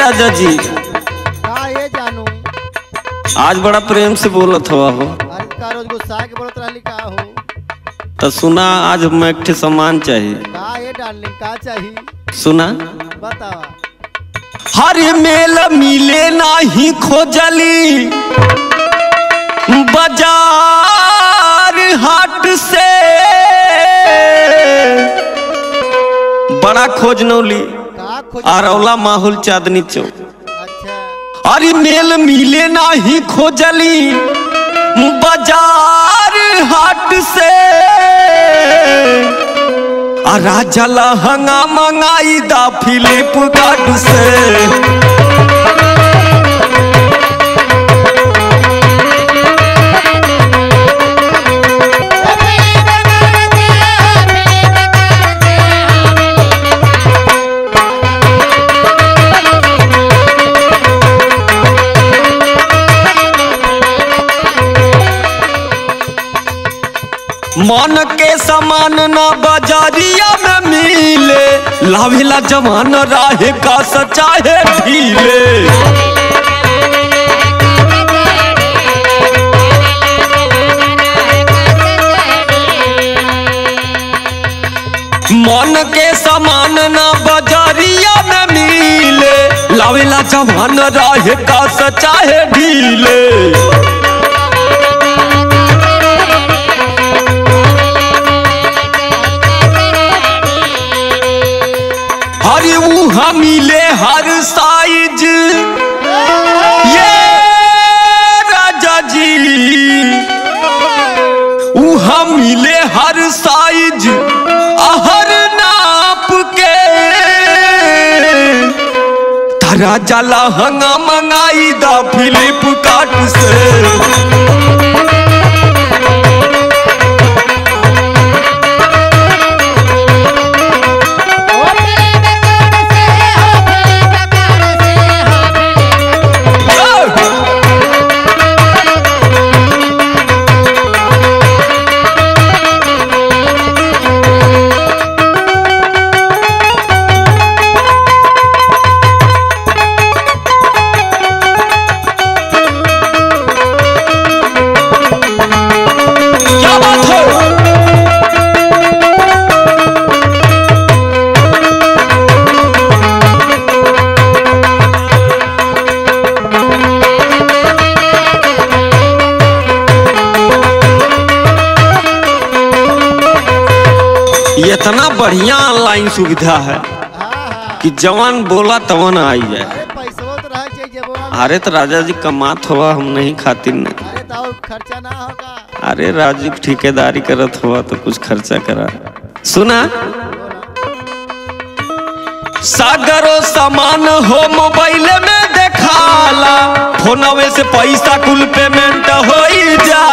राजा जी। का ये जानू। आज बड़ा प्रेम से बोलत हवा हो। अरे का रोज गुस्सा के बोलत रहली का हो। तो सुना आज मैं एक सामान चाहिए का ये डार्लिंग का चाहिए सुना। बतावा हर मेल मिले नाही खोजली। बाज़ार हाट से। बड़ा खोज नौली। का खोज आरौला माहौल चांदनी चौक। अच्छा। अरे मेल मिले नाही खोजली बाज़ार हाट से। राजा लहंगा मंगाई दा फिलिप कार्ड से। मन के समान ना बाजारिया में मिले। लावेला जवान राहे का सचाहे ढीले। मन के समान ना बाजारिया में मिले। लावेला जवान राहे का सचाहे ढीले। साइज़ ये राजा जी वहाँ मिले हर साइज़ हर नाप के। तारा जला हंगा मंगाई दा फिलिप कार्ट से। ये इतना बढ़िया ऑनलाइन सुविधा है कि जवान बोला तवन आई जाए अरे तो अरे तो राजा जी कमात हुआ हम नहीं खातिर नहीं अरे तो और खर्चा ना होगा। अरे राजू ठेकेदारी करत हुआ तो कुछ खर्चा करा। सुना? सागरो सामान हो मोबाइल में देखाला फोनवे से पैसा कुल पेमेंट हो जाला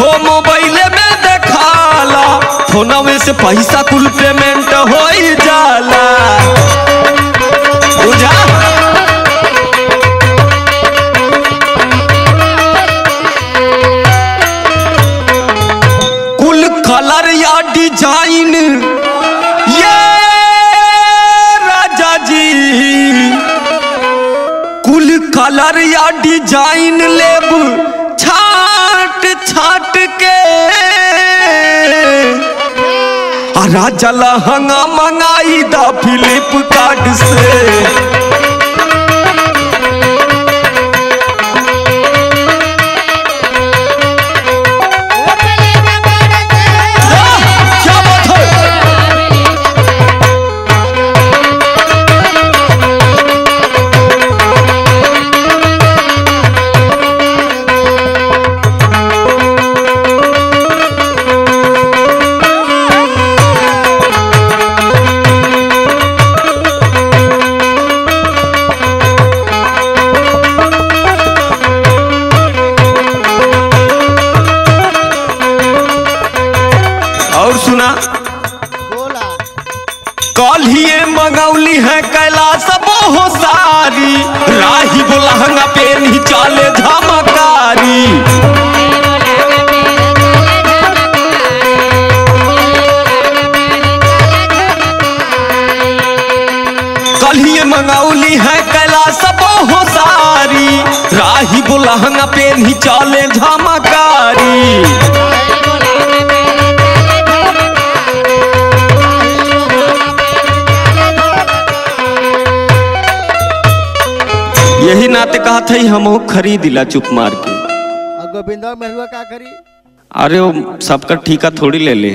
हो मोबाइल में देखाला। फोनवे से पैसा कुल पेमेंट हो जाला। कुल कलर या डिज़ाइन राजा जी। कुल कलर या डिज़ाइन लेब, छाट छाट के राजा लहंगा मंगाई दा फिलिप कार्ड से। है कैलाश हो सारी राही बोलहंगा पे नहीं चले धमकारी। कलिए मंगौली है कैलाश हो सारी राही बोलहंगा पे नहीं चले धमकारी। यही नाते कहा था हम खरीद ला चुप मार के। गोविंदा मेहरुआ का करी? अरे वो सबका ठीका थोड़ी ले ले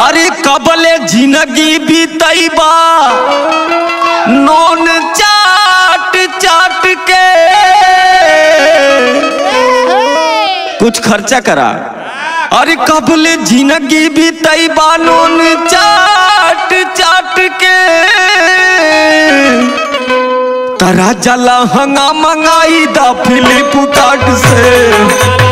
अरे कबले ज़िंदगी बीतैबा नोन चाट चाट के। कुछ खर्चा करा। अरे कबले ज़िंदगी बीतैबा नोन चाट चाट के। तरा लहंगा हंगा मंगाई दा फिलिप कार्ट से।